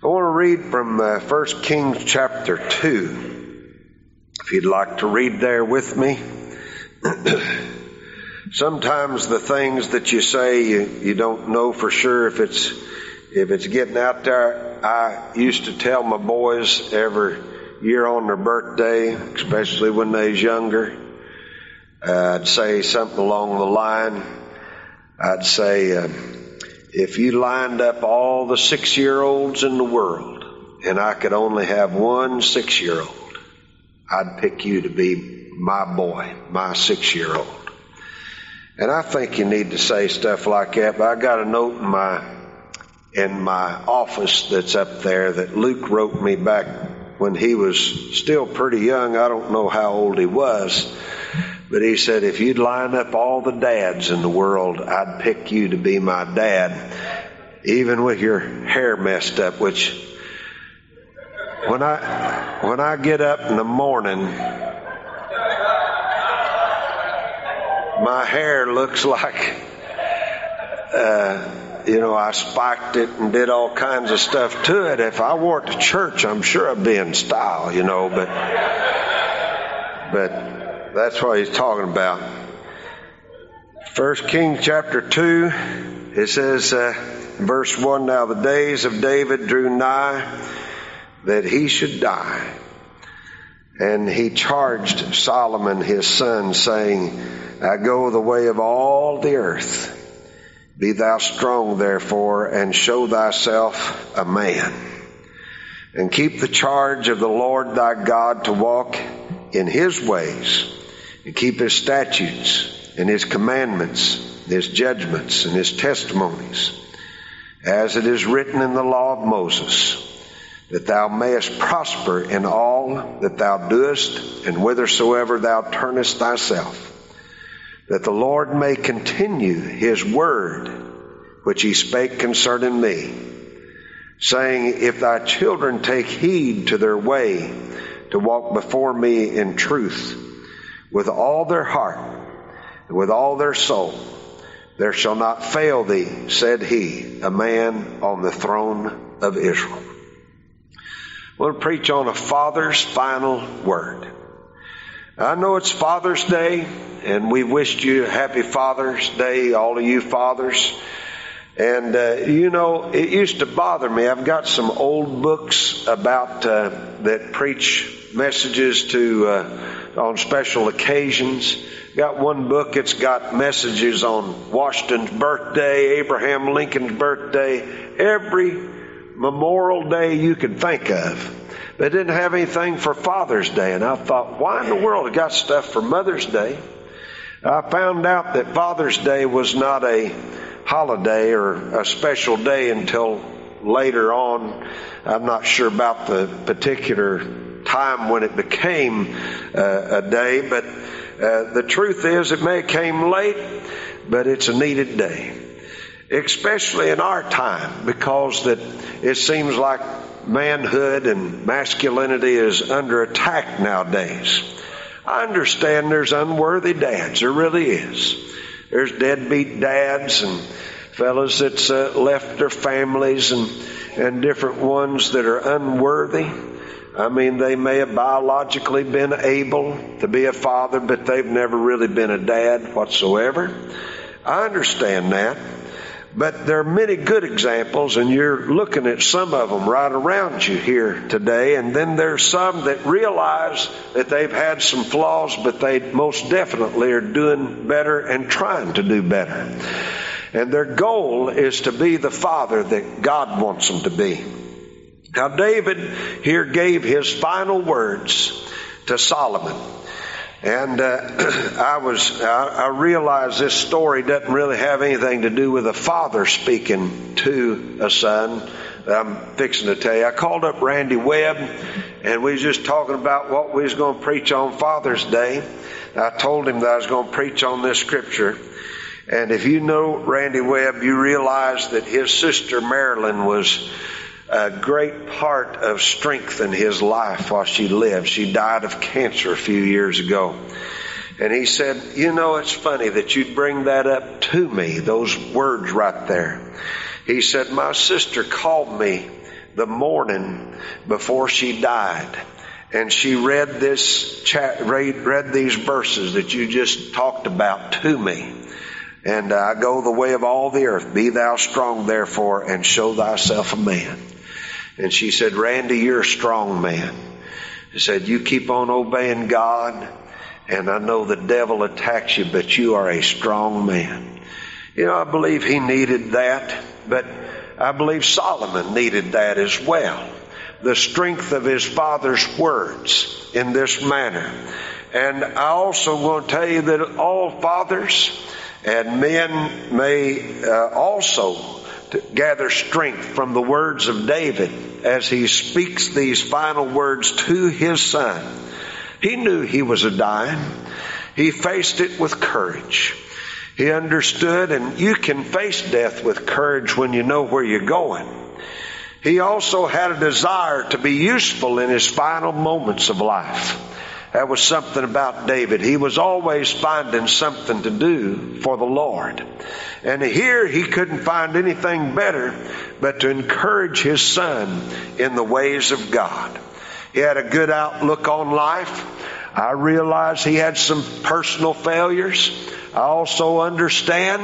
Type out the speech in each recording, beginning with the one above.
I want to read from uh, 1 Kings chapter 2. If you'd like to read there with me. Sometimes the things that you say, you, you don't know for sure if it's, if it's getting out there. I used to tell my boys every year on their birthday, especially when they was younger, uh, I'd say something along the line. I'd say, uh, if you lined up all the six year olds in the world and I could only have one six year old, I'd pick you to be my boy, my six year old. And I think you need to say stuff like that, but I got a note in my, in my office that's up there that Luke wrote me back when he was still pretty young. I don't know how old he was, but he said, if you'd line up all the dads in the world, I'd pick you to be my dad, even with your hair messed up, which when I, when I get up in the morning, my hair looks like, uh, you know, I spiked it and did all kinds of stuff to it. If I wore it to church, I'm sure I'd be in style, you know, but, but that's what he's talking about. First King chapter 2, it says, uh, verse 1, Now the days of David drew nigh that he should die. And he charged Solomon his son, saying, I go the way of all the earth. Be thou strong, therefore, and show thyself a man. And keep the charge of the Lord thy God to walk in his ways, and keep his statutes, and his commandments, and his judgments, and his testimonies, as it is written in the law of Moses, that thou mayest prosper in all that thou doest, and whithersoever thou turnest thyself that the Lord may continue his word which he spake concerning me, saying, If thy children take heed to their way to walk before me in truth with all their heart and with all their soul, there shall not fail thee, said he, a man on the throne of Israel. I want to preach on a father's final word. I know it's Father's Day, and we wished you a happy Father's Day, all of you fathers. And uh, you know, it used to bother me. I've got some old books about uh, that preach messages to uh, on special occasions. Got one book. It's got messages on Washington's birthday, Abraham Lincoln's birthday, every Memorial Day you could think of. They didn't have anything for Father's Day. And I thought, why in the world? have got stuff for Mother's Day. I found out that Father's Day was not a holiday or a special day until later on. I'm not sure about the particular time when it became uh, a day, but uh, the truth is it may have came late, but it's a needed day. Especially in our time, because that it seems like manhood and masculinity is under attack nowadays. I understand there's unworthy dads. There really is. There's deadbeat dads and fellows that's uh, left their families and, and different ones that are unworthy. I mean, they may have biologically been able to be a father, but they've never really been a dad whatsoever. I understand that. But there are many good examples, and you're looking at some of them right around you here today. And then there's some that realize that they've had some flaws, but they most definitely are doing better and trying to do better. And their goal is to be the father that God wants them to be. Now, David here gave his final words to Solomon. And uh, I was, I, I realized this story doesn't really have anything to do with a father speaking to a son. I'm fixing to tell you. I called up Randy Webb, and we was just talking about what we was going to preach on Father's Day. I told him that I was going to preach on this scripture. And if you know Randy Webb, you realize that his sister Marilyn was a great part of strength in his life while she lived. She died of cancer a few years ago. And he said, You know, it's funny that you'd bring that up to me, those words right there. He said, My sister called me the morning before she died. And she read this chat, read, read these verses that you just talked about to me. And I go the way of all the earth. Be thou strong therefore and show thyself a man. And she said, Randy, you're a strong man. She said, you keep on obeying God and I know the devil attacks you, but you are a strong man. You know, I believe he needed that, but I believe Solomon needed that as well. The strength of his father's words in this manner. And I also want to tell you that all fathers and men may uh, also gather strength from the words of David as he speaks these final words to his son. He knew he was a dying. He faced it with courage. He understood, and you can face death with courage when you know where you're going. He also had a desire to be useful in his final moments of life. That was something about David. He was always finding something to do for the Lord. And here he couldn't find anything better but to encourage his son in the ways of God. He had a good outlook on life. I realize he had some personal failures. I also understand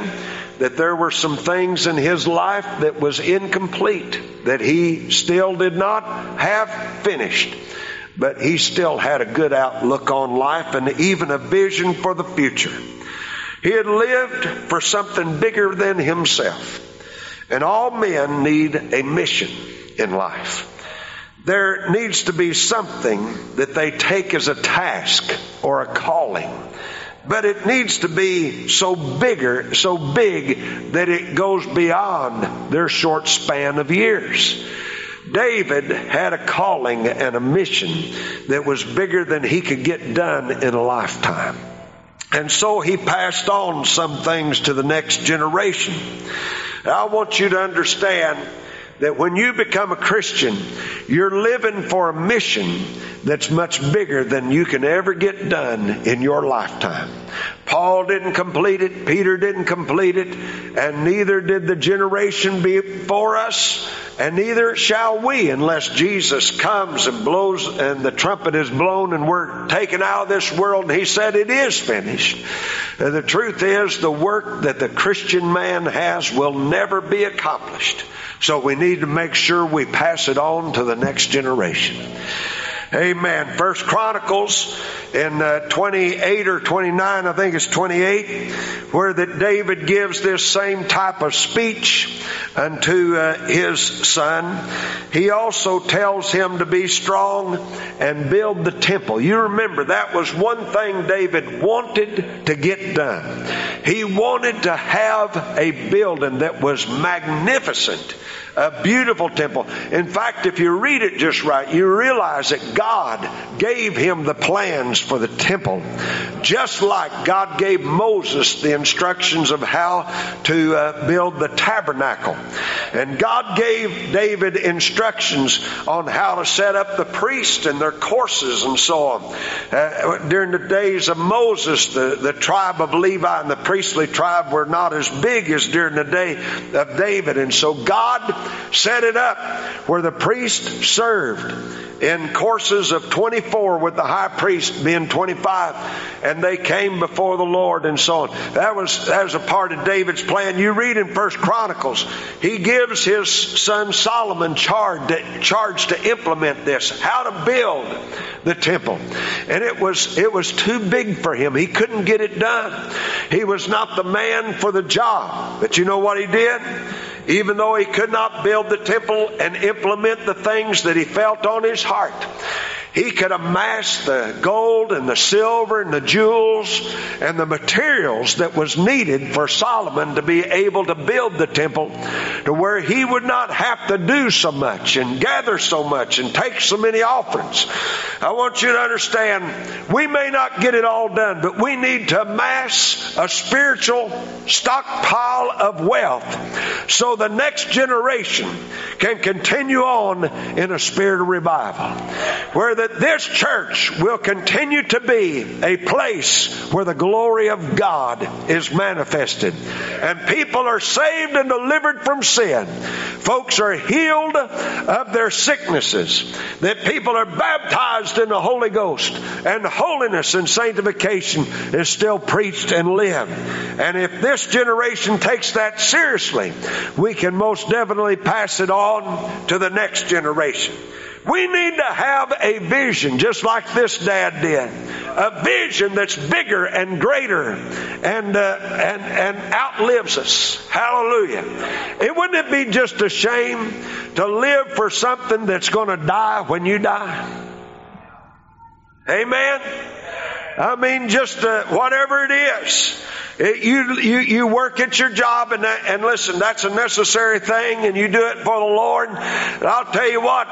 that there were some things in his life that was incomplete, that he still did not have finished. But he still had a good outlook on life and even a vision for the future. He had lived for something bigger than himself. And all men need a mission in life. There needs to be something that they take as a task or a calling but it needs to be so bigger, so big that it goes beyond their short span of years. David had a calling and a mission that was bigger than he could get done in a lifetime. And so he passed on some things to the next generation. I want you to understand that when you become a Christian, you're living for a mission that's much bigger than you can ever get done in your lifetime. Paul didn't complete it, Peter didn't complete it, and neither did the generation before us, and neither shall we unless Jesus comes and blows and the trumpet is blown and we're taken out of this world and he said it is finished. And the truth is the work that the Christian man has will never be accomplished. So we need to make sure we pass it on to the next generation. Amen. First Chronicles in uh, 28 or 29, I think it's 28, where that David gives this same type of speech unto uh, his son. He also tells him to be strong and build the temple. You remember that was one thing David wanted to get done. He wanted to have a building that was magnificent a beautiful temple. In fact, if you read it just right, you realize that God gave him the plans for the temple, just like God gave Moses the instructions of how to uh, build the tabernacle. And God gave David instructions on how to set up the priests and their courses and so on. Uh, during the days of Moses, the, the tribe of Levi and the priestly tribe were not as big as during the day of David. And so God set it up where the priest served in courses of 24 with the high priest being 25 and they came before the Lord and so on. That was, that was a part of David's plan. You read in First Chronicles, he gives his son Solomon charge to, charge to implement this, how to build the temple. And it was, it was too big for him. He couldn't get it done. He was not the man for the job. But you know what he did? Even though he could not build the temple and implement the things that he felt on his heart. He could amass the gold and the silver and the jewels and the materials that was needed for Solomon to be able to build the temple to where he would not have to do so much and gather so much and take so many offerings. I want you to understand, we may not get it all done, but we need to amass a spiritual stockpile of wealth so the next generation can continue on in a spirit of revival. Where the that this church will continue to be a place where the glory of God is manifested and people are saved and delivered from sin. Folks are healed of their sicknesses, that people are baptized in the Holy Ghost and holiness and sanctification is still preached and lived. And if this generation takes that seriously, we can most definitely pass it on to the next generation. We need to have a vision just like this dad did. A vision that's bigger and greater and, uh, and, and outlives us. Hallelujah. It wouldn't it be just a shame to live for something that's going to die when you die? Amen. I mean, just uh, whatever it is. It, you, you, you work at your job and, that, and listen, that's a necessary thing and you do it for the Lord. And I'll tell you what,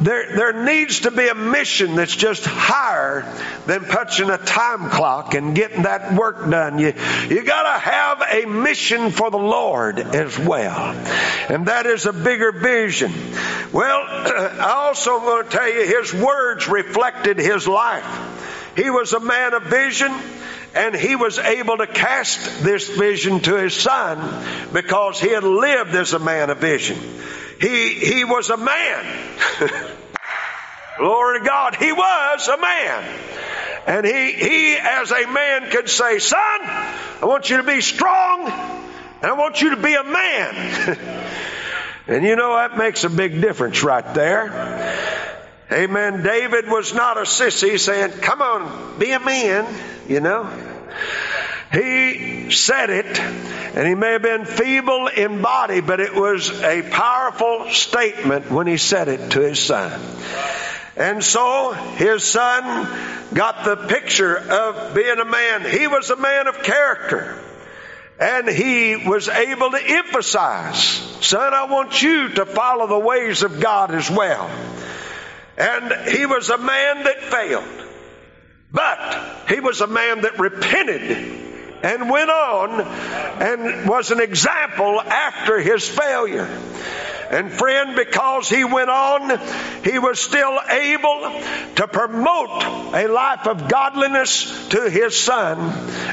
there, there needs to be a mission that's just higher than punching a time clock and getting that work done. You, you gotta have a mission for the Lord as well. And that is a bigger vision. Well, I also am going to tell you his words reflected his life. He was a man of vision and he was able to cast this vision to his son because he had lived as a man of vision. He, he was a man. Glory to God. He was a man. And he, he as a man could say, son, I want you to be strong and I want you to be a man. and you know, that makes a big difference right there. Amen. David was not a sissy saying, come on, be a man, you know. He said it, and he may have been feeble in body, but it was a powerful statement when he said it to his son. And so his son got the picture of being a man. He was a man of character. And he was able to emphasize, son, I want you to follow the ways of God as well. And he was a man that failed. But he was a man that repented and went on and was an example after his failure. And friend, because he went on, he was still able to promote a life of godliness to his son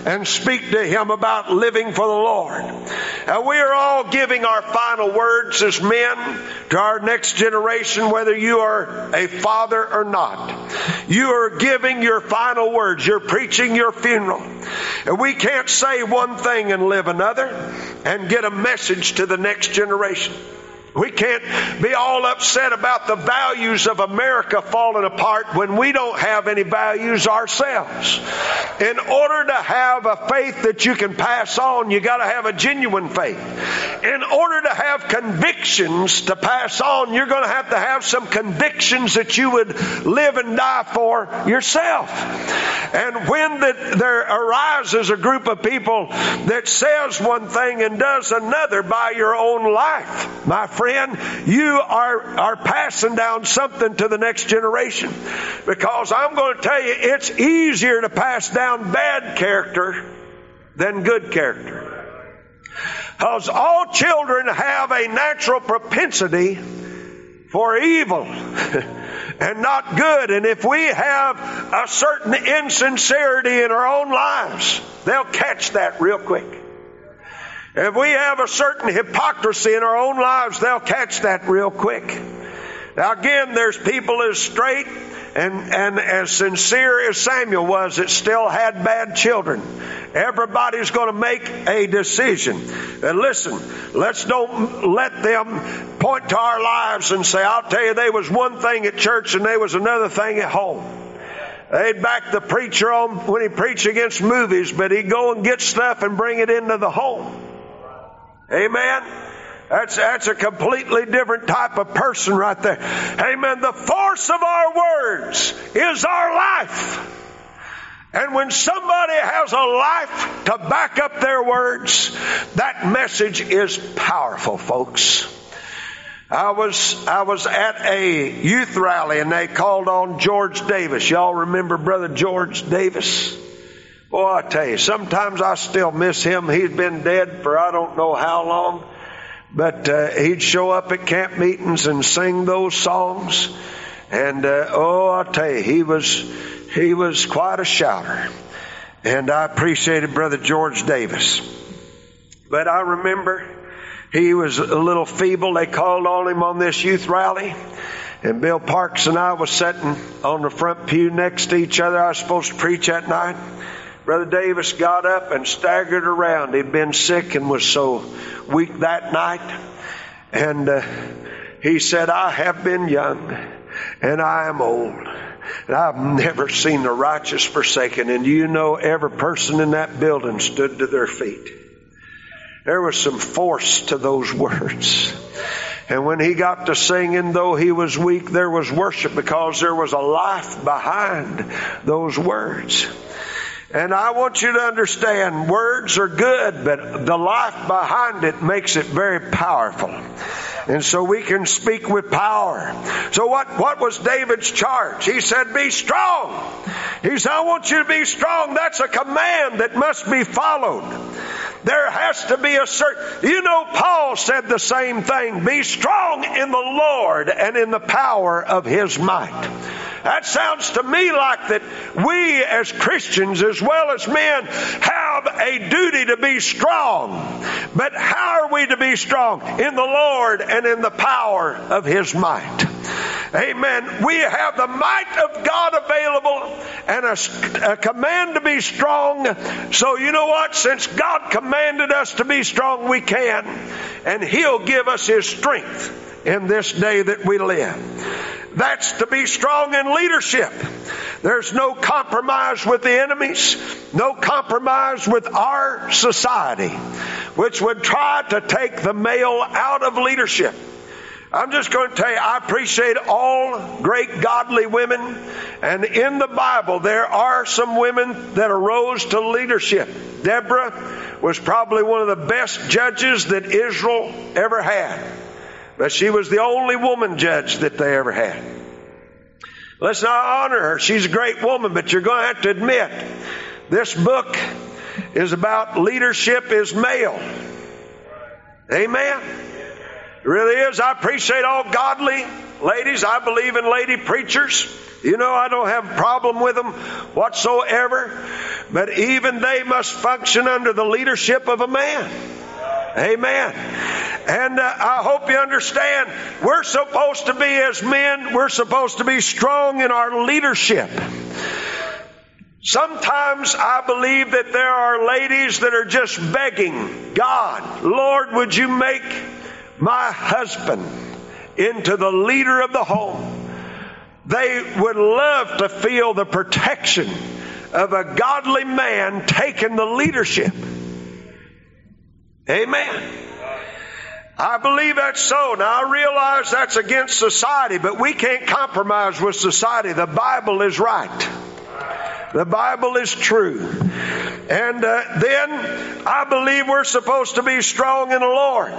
and speak to him about living for the Lord. And we are all giving our final words as men to our next generation, whether you are a father or not. You are giving your final words. You're preaching your funeral. And we can't say one thing and live another and get a message to the next generation. We can't be all upset about the values of America falling apart when we don't have any values ourselves. In order to have a faith that you can pass on, you gotta have a genuine faith. In order to have convictions to pass on, you're gonna have to have some convictions that you would live and die for yourself. And when the, there arises a group of people that says one thing and does another by your own life, my friend, friend, you are, are passing down something to the next generation. Because I'm going to tell you, it's easier to pass down bad character than good character. Because all children have a natural propensity for evil and not good. And if we have a certain insincerity in our own lives, they'll catch that real quick. If we have a certain hypocrisy in our own lives, they'll catch that real quick. Now again, there's people as straight and, and as sincere as Samuel was that still had bad children. Everybody's going to make a decision. And listen, let's don't let them point to our lives and say, I'll tell you, they was one thing at church and they was another thing at home. They'd back the preacher on when he preached against movies, but he'd go and get stuff and bring it into the home. Amen. That's, that's a completely different type of person right there. Amen. The force of our words is our life. And when somebody has a life to back up their words, that message is powerful, folks. I was, I was at a youth rally and they called on George Davis. Y'all remember Brother George Davis? Boy, I tell you, sometimes I still miss him. He's been dead for I don't know how long. But uh, he'd show up at camp meetings and sing those songs. And uh, oh, I'll tell you, he was he was quite a shouter. And I appreciated Brother George Davis. But I remember he was a little feeble. They called on him on this youth rally. And Bill Parks and I was sitting on the front pew next to each other. I was supposed to preach that night. Brother Davis got up and staggered around. He'd been sick and was so weak that night. And uh, he said, I have been young and I am old. And I've never seen the righteous forsaken. And you know, every person in that building stood to their feet. There was some force to those words. And when he got to singing, though he was weak, there was worship because there was a life behind those words. And I want you to understand words are good, but the life behind it makes it very powerful. And so we can speak with power. So what, what was David's charge? He said, be strong. He said, I want you to be strong. That's a command that must be followed. There has to be a certain, you know, Paul said the same thing. Be strong in the Lord and in the power of His might. That sounds to me like that we as Christians as well as men have a duty to be strong. But how are we to be strong? In the Lord and in the power of His might. Amen. We have the might of God available and a, a, command to be strong. So you know what? Since God commanded us to be strong, we can. And He'll give us His strength in this day that we live. That's to be strong in leadership. There's no compromise with the enemies, no compromise with our society, which would try to take the male out of leadership. I'm just going to tell you, I appreciate all great godly women. And in the Bible, there are some women that arose to leadership. Deborah was probably one of the best judges that Israel ever had. But she was the only woman judge that they ever had. Let's not honor her. She's a great woman, but you're going to have to admit this book is about leadership is male. Amen. It really is. I appreciate all godly ladies. I believe in lady preachers. You know, I don't have a problem with them whatsoever. But even they must function under the leadership of a man. Amen. And uh, I hope you understand we're supposed to be, as men, we're supposed to be strong in our leadership. Sometimes I believe that there are ladies that are just begging God, Lord, would you make my husband into the leader of the home? They would love to feel the protection of a godly man taking the leadership. Amen. I believe that's so. Now I realize that's against society, but we can't compromise with society. The Bible is right. The Bible is true. And uh, then I believe we're supposed to be strong in the Lord.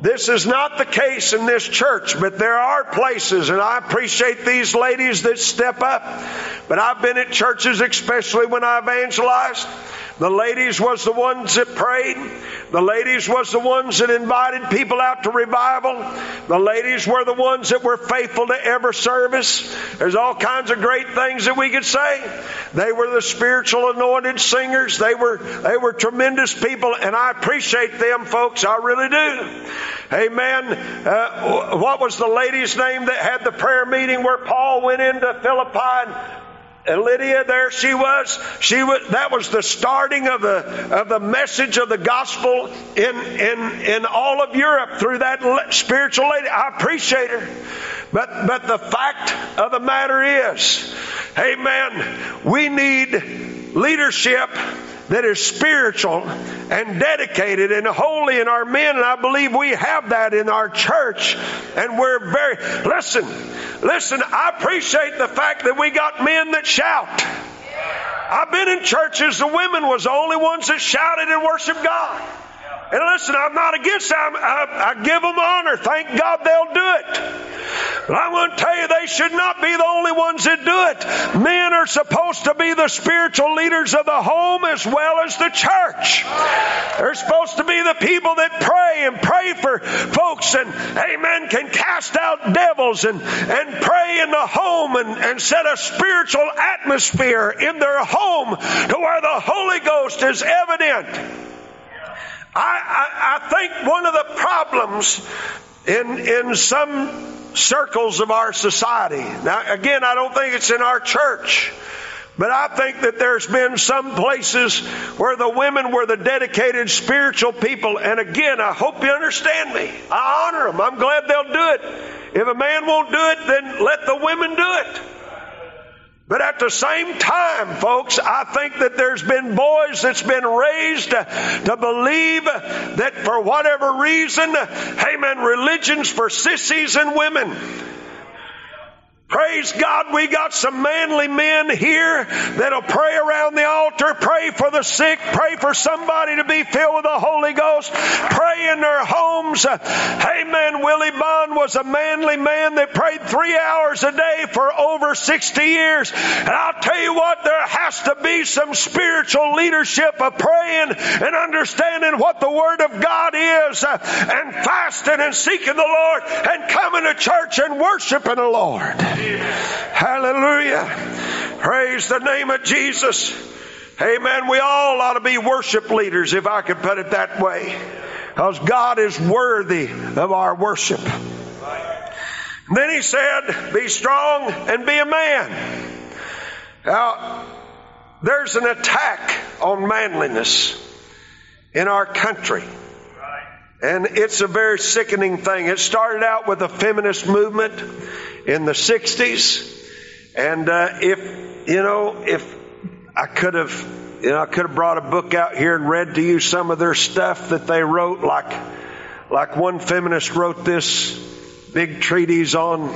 This is not the case in this church, but there are places, and I appreciate these ladies that step up. But I've been at churches, especially when I evangelized, the ladies was the ones that prayed. The ladies was the ones that invited people out to revival. The ladies were the ones that were faithful to every service. There's all kinds of great things that we could say. They were the spiritual anointed singers. They were, they were tremendous people and I appreciate them folks. I really do. Amen. Uh, what was the lady's name that had the prayer meeting where Paul went into Philippi and Lydia, there she was. She was. That was the starting of the of the message of the gospel in in in all of Europe through that spiritual lady. I appreciate her, but but the fact of the matter is, Amen. We need leadership that is spiritual and dedicated and holy in our men, and I believe we have that in our church. And we're very, listen, listen, I appreciate the fact that we got men that shout. I've been in churches, the women was the only ones that shouted and worshiped God. And listen, I'm not against them. I, I, give them honor. Thank God they'll do it. But I want to tell you, they should not be the only ones that do it. Men are supposed to be the spiritual leaders of the home as well as the church. They're supposed to be the people that pray and pray for folks and, amen, can cast out devils and, and pray in the home and, and set a spiritual atmosphere in their home to where the Holy Ghost is evident. I, I, I think one of the problems in, in some circles of our society. Now, again, I don't think it's in our church. But I think that there's been some places where the women were the dedicated spiritual people. And again, I hope you understand me. I honor them. I'm glad they'll do it. If a man won't do it, then let the women do it. But at the same time, folks, I think that there's been boys that's been raised to, believe that for whatever reason, amen, religion's for sissies and women. Praise God, we got some manly men here that'll pray around the altar, pray for the sick, pray for somebody to be filled with the Holy Ghost, pray in their homes. Amen. Willie Bond was a manly man that prayed three hours a day for over 60 years. And I'll tell you what, there has to be some spiritual leadership of praying and understanding what the Word of God is uh, and fasting and seeking the Lord and coming to church and worshiping the Lord. Hallelujah. Praise the name of Jesus. Amen. We all ought to be worship leaders, if I could put it that way. Because God is worthy of our worship. then he said, Be strong and be a man. Now, there's an attack on manliness in our country. And it's a very sickening thing. It started out with a feminist movement in the 60s. And uh, if, you know, if I could have, you know, I could have brought a book out here and read to you some of their stuff that they wrote, like, like one feminist wrote this big treatise on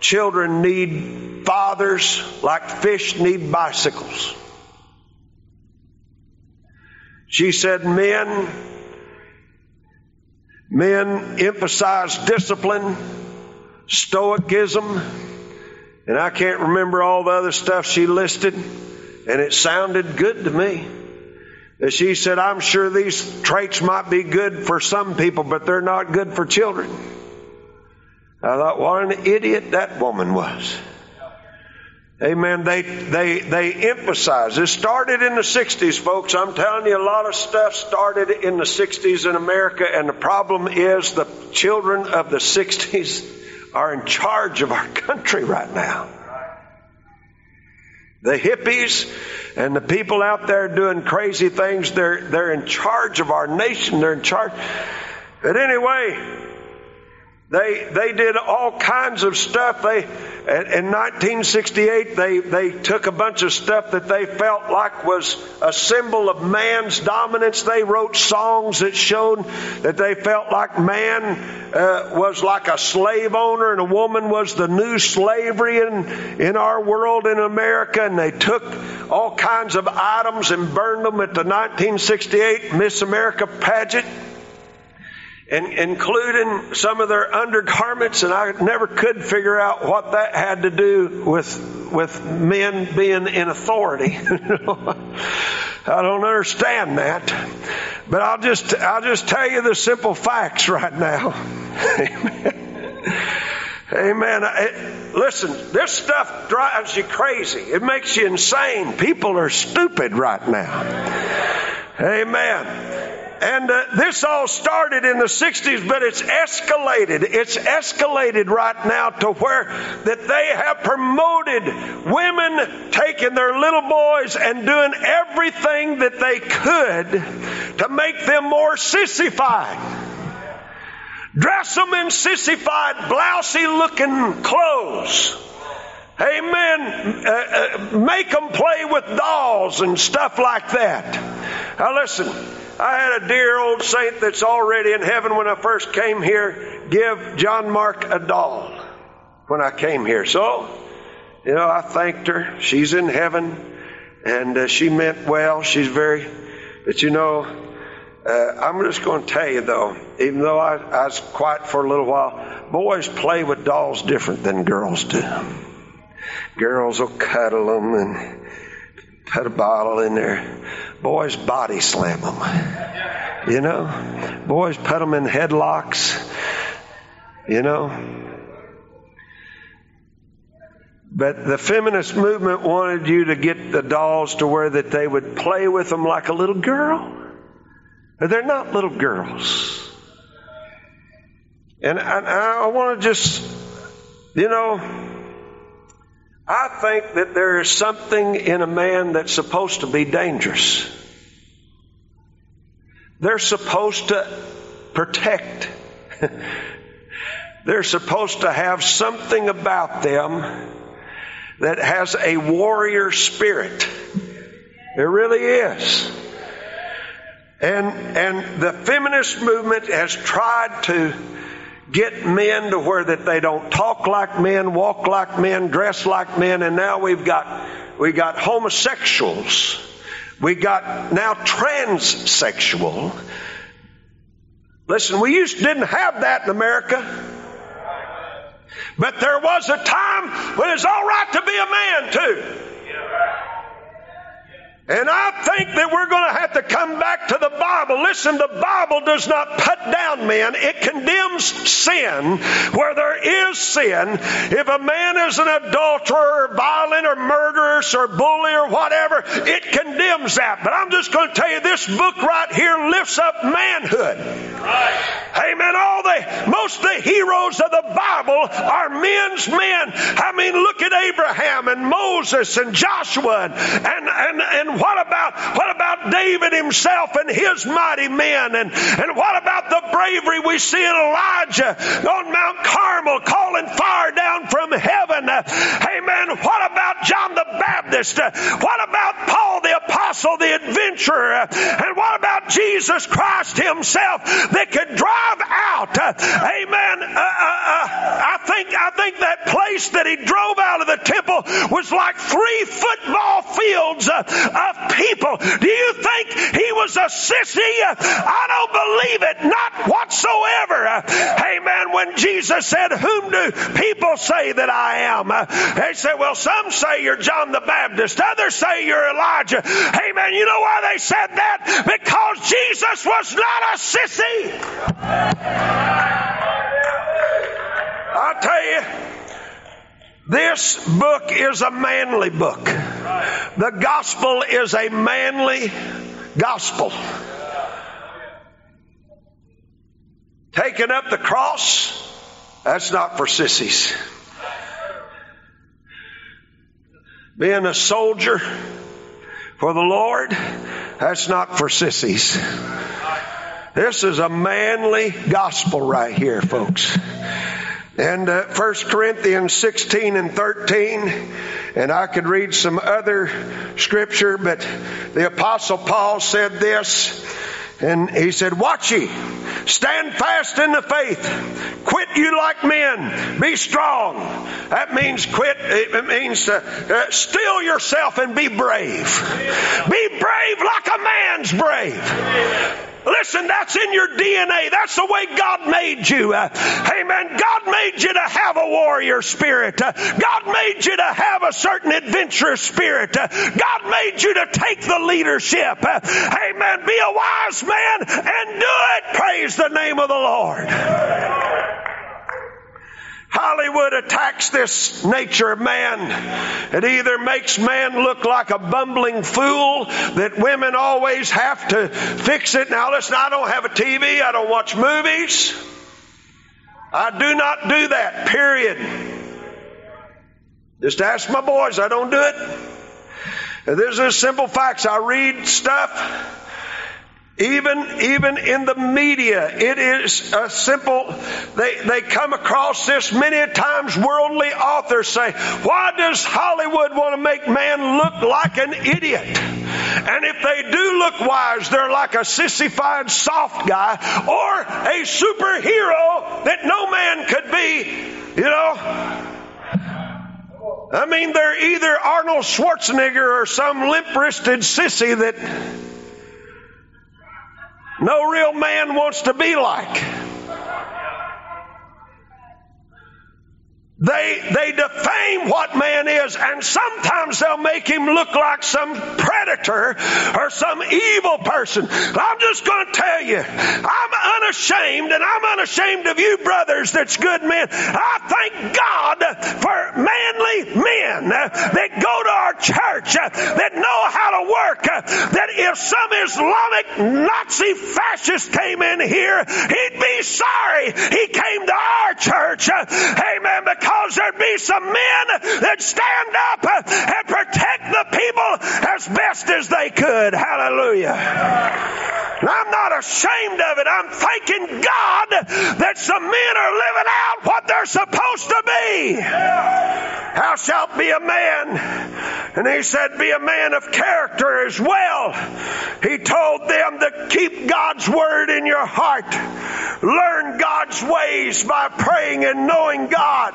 children need fathers like fish need bicycles. She said men, men emphasize discipline stoicism, and I can't remember all the other stuff she listed, and it sounded good to me. That she said, I'm sure these traits might be good for some people, but they're not good for children. I thought, what an idiot that woman was. Amen. They, they, they emphasize. It started in the 60s, folks. I'm telling you, a lot of stuff started in the 60s in America, and the problem is the children of the 60s are in charge of our country right now. The hippies and the people out there doing crazy things, they're, they're in charge of our nation. They're in charge. But anyway, they, they did all kinds of stuff. They, in 1968, they, they took a bunch of stuff that they felt like was a symbol of man's dominance. They wrote songs that showed that they felt like man uh, was like a slave owner and a woman was the new slavery in, in our world in America. And they took all kinds of items and burned them at the 1968 Miss America pageant and including some of their undergarments, and I never could figure out what that had to do with with men being in authority. I don't understand that, but I'll just I'll just tell you the simple facts right now. Amen. It, listen, this stuff drives you crazy. It makes you insane. People are stupid right now. Amen. And uh, this all started in the 60s, but it's escalated. It's escalated right now to where that they have promoted women taking their little boys and doing everything that they could to make them more sissified. Dress them in sissified, blousy looking clothes. Amen. Uh, uh, make them play with dolls and stuff like that. Now listen, I had a dear old saint that's already in heaven when I first came here give John Mark a doll when I came here. So, you know, I thanked her. She's in heaven and uh, she meant well. She's very, but you know, Uh, I'm just going to tell you though, even though I, I was quiet for a little while, boys play with dolls different than girls do. Girls will cuddle them and put a bottle in there. Boys body slam them. You know? Boys put them in headlocks. You know? But the feminist movement wanted you to get the dolls to where that they would play with them like a little girl. They're not little girls. And I, I want to just, you know, I think that there is something in a man that's supposed to be dangerous. They're supposed to protect. They're supposed to have something about them that has a warrior spirit. It really is. And, and the feminist movement has tried to get men to where that they don't talk like men, walk like men, dress like men, and now we've got, we got homosexuals. We got now transsexual. Listen, we used didn't have that in America. But there was a time when it's all right to be a man too. And I think that we're going to have to come back to the Bible. Listen, the Bible does not put down men. It condemns sin where there is sin. If a man is an adulterer, or violent, or murderous, or bully, or whatever, it condemns that. But I'm just going to tell you this book right here lifts up manhood. Right. Amen. All the, most of the heroes of the Bible are men's men. I mean, look at Abraham and Moses and Joshua and, and, and, what about, what about David himself and his mighty men? And, and what about the bravery we see in Elijah on Mount Carmel calling fire down from heaven? Amen. What about John the Baptist? What about Paul the apostle, the adventurer? And what about Jesus Christ himself that could drive out? Amen. Uh, uh, uh, I think, I think that place that he drove out of the temple was like three football fields uh, of people. Do you think he was a sissy? I don't believe it, not whatsoever. Amen. When Jesus said, Whom do people say that I am? They said, Well, some say you're John the Baptist, others say you're Elijah. Amen. You know why they said that? Because Jesus was not a sissy. I tell you, this book is a manly book. The gospel is a manly gospel. Taking up the cross, that's not for sissies. Being a soldier for the Lord, that's not for sissies. This is a manly gospel right here, folks. And uh, 1 Corinthians 16 and 13, and I could read some other scripture, but the apostle Paul said this, and he said, Watch ye, stand fast in the faith, quit you like men, be strong. That means quit, it means to uh, still yourself and be brave. Be brave like a man's brave. Listen, that's in your DNA. That's the way God made you. Uh, amen. God made you to have a warrior spirit. Uh, God made you to have a certain adventurous spirit. Uh, God made you to take the leadership. Uh, amen. Be a wise man and do it. Praise the name of the Lord. Hollywood attacks this nature of man. It either makes man look like a bumbling fool that women always have to fix it. Now listen, I don't have a TV. I don't watch movies. I do not do that, period. Just ask my boys. I don't do it. There's a simple facts. I read stuff even, even in the media, it is a simple, they, they come across this many times worldly authors say, why does Hollywood want to make man look like an idiot? And if they do look wise, they're like a sissified soft guy or a superhero that no man could be, you know. I mean, they're either Arnold Schwarzenegger or some limp wristed sissy that no real man wants to be like. They, they defame what man is, and sometimes they'll make him look like some predator or some evil person. I'm just going to tell you, I'm unashamed, and I'm unashamed of you brothers that's good men. I thank God for manly men that go to our church, that know how to work, that if some Islamic Nazi fascist came in here, he'd be sorry he came to our church. Amen. Because because there'd be some men that stand up and protect the people as best as they could. Hallelujah. I'm not ashamed of it. I'm thanking God that some men are living out what they're supposed to be. Thou shalt be a man. And he said, Be a man of character as well. He told them to keep God's word in your heart. Learn God's ways by praying and knowing God.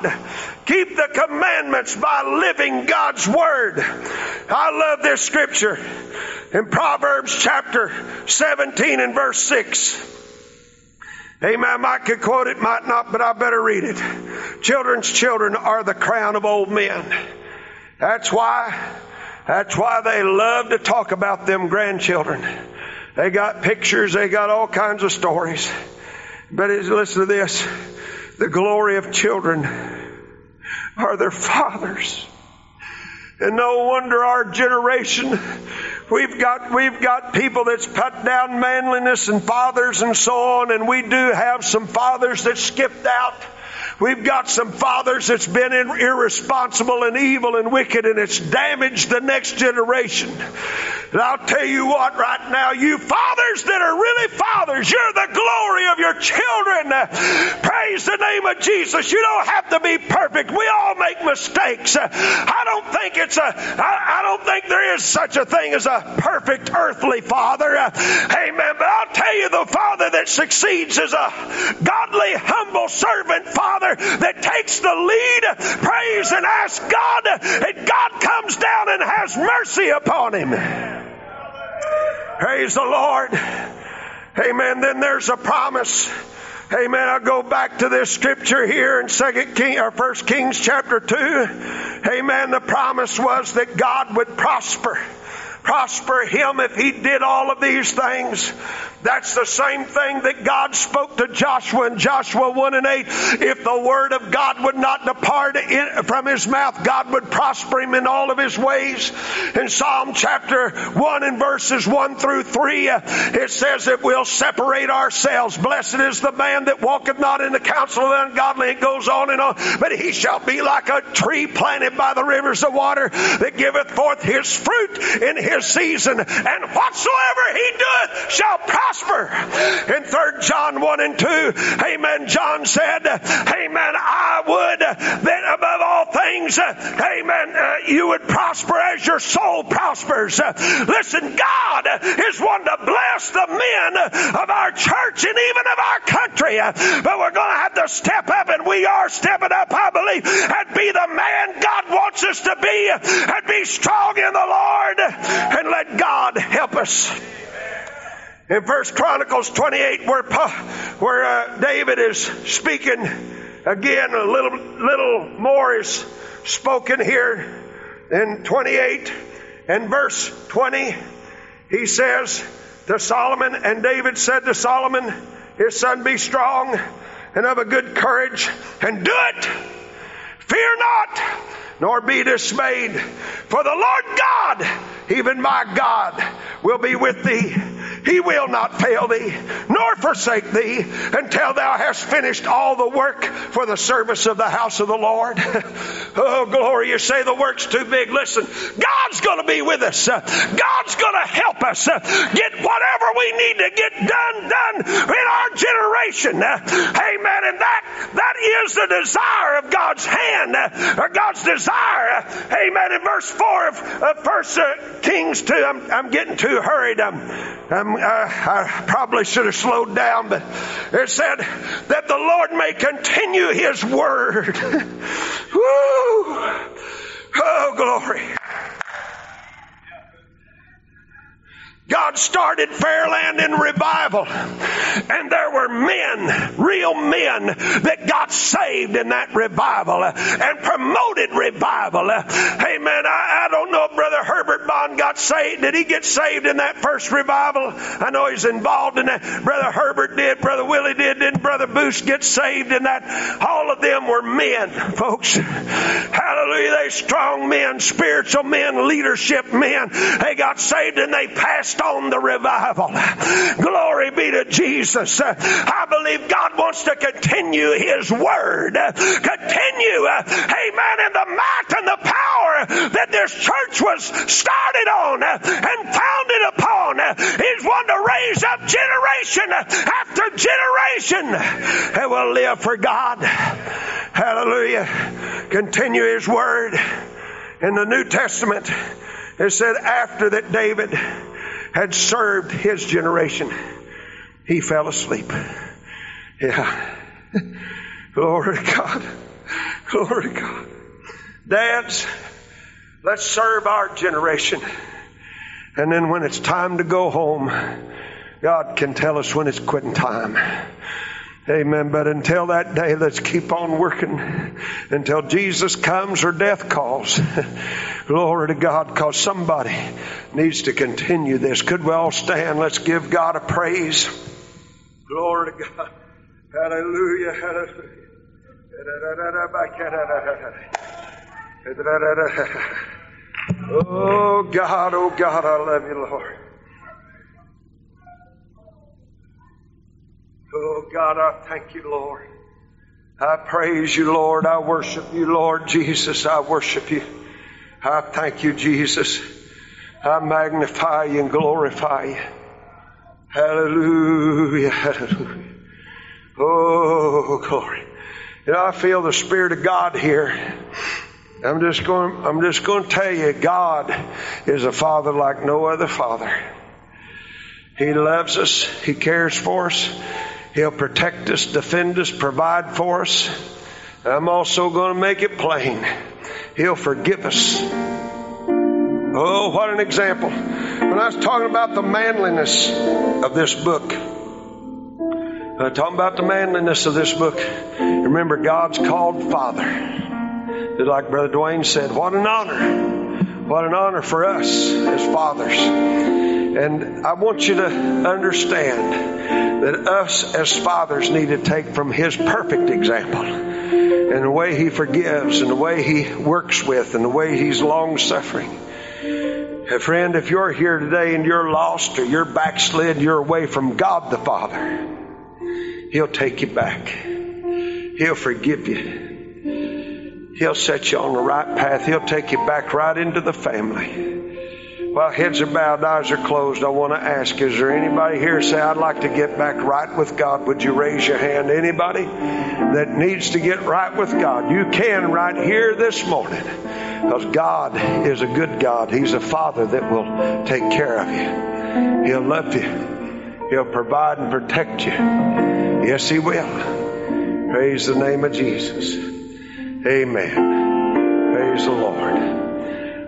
Keep the commandments by living God's word. I love this scripture in Proverbs chapter 17 and verse 6. Amen. I might could quote it, might not, but I better read it. Children's children are the crown of old men. That's why, that's why they love to talk about them grandchildren. They got pictures, they got all kinds of stories. But listen to this. The glory of children are their fathers. And no wonder our generation, we've got, we've got people that's put down manliness and fathers and so on, and we do have some fathers that skipped out. We've got some fathers that's been irresponsible and evil and wicked and it's damaged the next generation. And I'll tell you what right now, you fathers that are really fathers, you're the glory of your children. Praise the name of Jesus. You don't have to be perfect. We all make mistakes. I don't think it's a, I, I don't think there is such a thing as a perfect earthly father. Amen. But I'll tell you the father that succeeds is a godly, humble servant father that takes the lead, prays and asks God, and God comes down and has mercy upon him. Praise the Lord. Amen. Then there's a promise. Amen. I'll go back to this scripture here in Second King or First Kings chapter two. Amen. The promise was that God would prosper prosper him if he did all of these things. That's the same thing that God spoke to Joshua in Joshua 1 and 8. If the word of God would not depart in, from his mouth, God would prosper him in all of his ways. In Psalm chapter 1 and verses 1 through 3, uh, it says that we'll separate ourselves. Blessed is the man that walketh not in the counsel of the ungodly. It goes on and on. But he shall be like a tree planted by the rivers of water that giveth forth his fruit in his season. And whatsoever he doeth shall prosper. In 3 John 1 and 2, amen, John said, amen, I would that above all things, amen, uh, you would prosper as your soul prospers. Listen, God is one to bless the men of our church and even of our country. But we're going to have to step up, and we are stepping up, I believe, and be the man God wants us to be, and be strong in the Lord, us in First Chronicles 28, where where uh, David is speaking again, a little little more is spoken here in 28 and verse 20. He says to Solomon, and David said to Solomon, his son, be strong and of a good courage, and do it. Fear not, nor be dismayed, for the Lord God, even my God will be with thee. He will not fail thee, nor forsake thee, until thou hast finished all the work for the service of the house of the Lord. oh, glory, you say the work's too big. Listen, God's going to be with us. God's going to help us get whatever we need to get done, done in our generation. Amen. And that, that is the desire of God's hand, or God's desire. Amen. In verse 4 of, of uh, Kings two. I'm, I'm getting too hurried. I'm, I'm, uh, I probably should have slowed down, but it said that the Lord may continue His word. Woo! Oh, glory. God started Fairland in revival. And there were men, real men, that got saved in that revival and promoted revival. Hey, man, I, I don't know, Brother Hurd Bond got saved. Did he get saved in that first revival? I know he's involved in that. Brother Herbert did. Brother Willie did. Didn't Brother Boost get saved in that? All of them were men, folks. Hallelujah. They strong men, spiritual men, leadership men. They got saved and they passed on the revival. Glory be to Jesus. I believe God wants to continue His word. Continue, amen, in the might and the power that this church was started on and founded upon. He's one to raise up generation after generation that will live for God. Hallelujah. Continue His word. In the New Testament, it said after that David had served his generation, he fell asleep. Yeah. Glory to God. Glory to God. Dads, let's serve our generation. And then when it's time to go home, God can tell us when it's quitting time. Amen. But until that day, let's keep on working until Jesus comes or death calls. Glory to God, because somebody needs to continue this. Could we all stand? Let's give God a praise. Glory to God. Hallelujah. Hallelujah. Oh God, oh God, I love you, Lord. Oh God, I thank you, Lord. I praise you, Lord. I worship you, Lord Jesus. I worship you. I thank you, Jesus. I magnify you and glorify you. Hallelujah, hallelujah. Oh, glory. You know, I feel the Spirit of God here. I'm just going, I'm just going to tell you, God is a Father like no other Father. He loves us. He cares for us. He'll protect us, defend us, provide for us. I'm also going to make it plain. He'll forgive us. Oh, what an example. When I was talking about the manliness of this book, uh, talking about the manliness of this book, remember God's called Father. Like Brother Dwayne said, what an honor. What an honor for us as fathers. And I want you to understand that us as fathers need to take from His perfect example and the way He forgives and the way He works with and the way He's long suffering. Friend, if you're here today and you're lost or you're backslid, you're away from God the Father, He'll take you back. He'll forgive you. He'll set you on the right path. He'll take you back right into the family. While heads are bowed, eyes are closed, I want to ask, is there anybody here say, I'd like to get back right with God? Would you raise your hand? Anybody that needs to get right with God? You can right here this morning. Because God is a good God. He's a Father that will take care of you. He'll love you. He'll provide and protect you. Yes, He will. Praise the name of Jesus. Amen. Praise the Lord.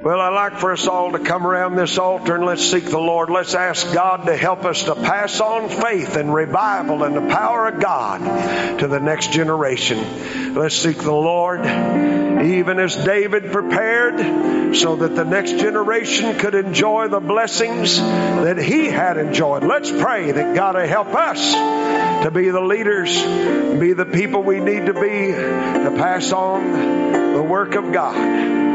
Well, I'd like for us all to come around this altar and let's seek the Lord. Let's ask God to help us to pass on faith and revival and the power of God to the next generation. Let's seek the Lord even as David prepared so that the next generation could enjoy the blessings that he had enjoyed. Let's pray that God will help us to be the leaders, be the people we need to be to pass on the work of God.